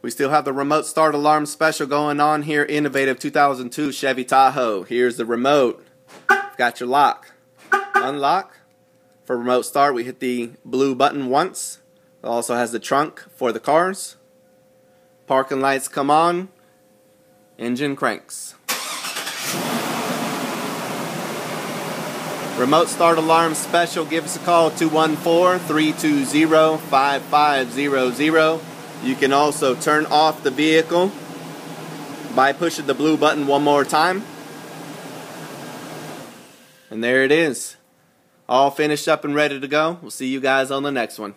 We still have the remote start alarm special going on here. Innovative 2002 Chevy Tahoe. Here's the remote. Got your lock. Unlock. For remote start, we hit the blue button once. It also has the trunk for the cars. Parking lights come on. Engine cranks. Remote start alarm special. Give us a call 214 320 5500. You can also turn off the vehicle by pushing the blue button one more time. And there it is. All finished up and ready to go. We'll see you guys on the next one.